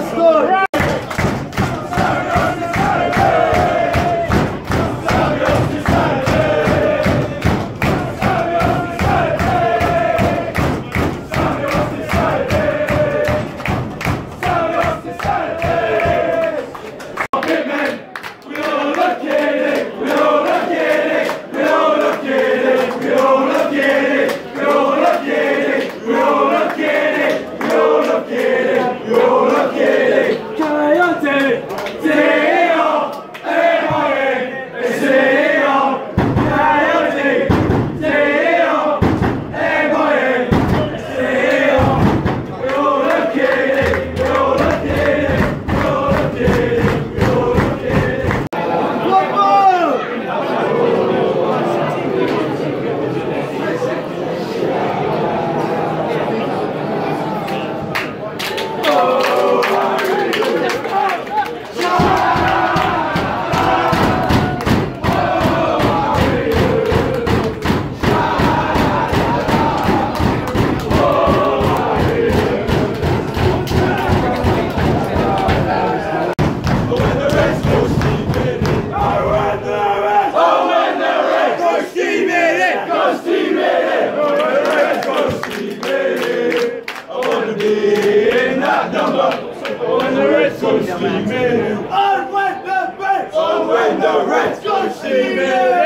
pastor! I've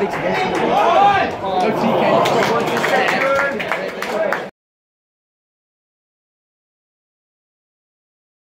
Alex. Oh, TK.